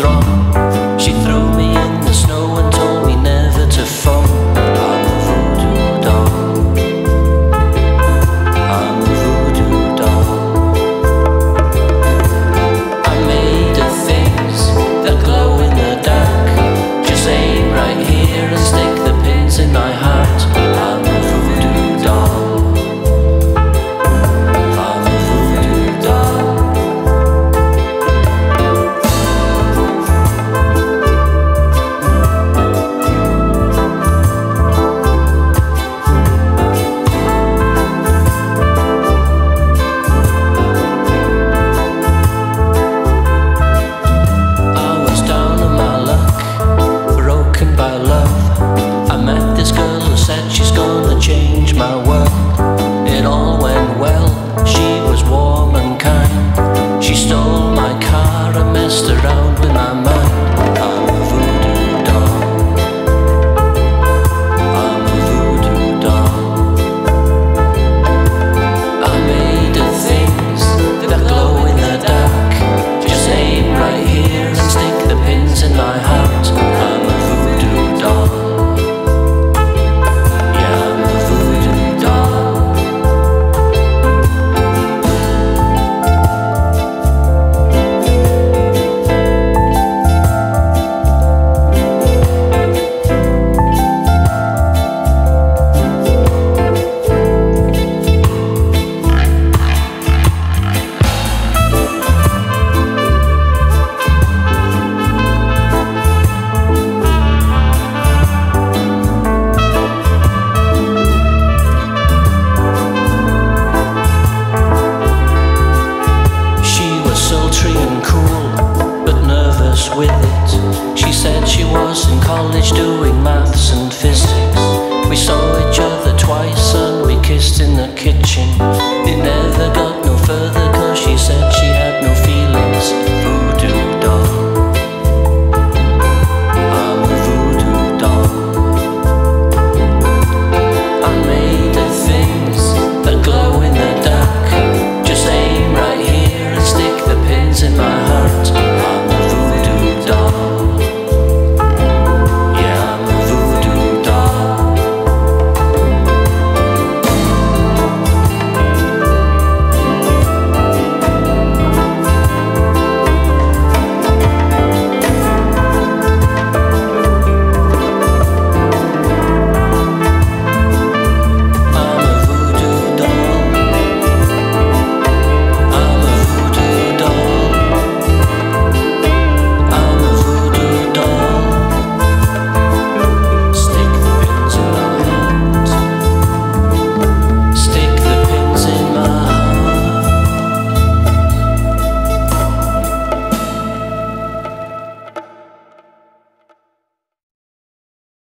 wrong. my world. college doing my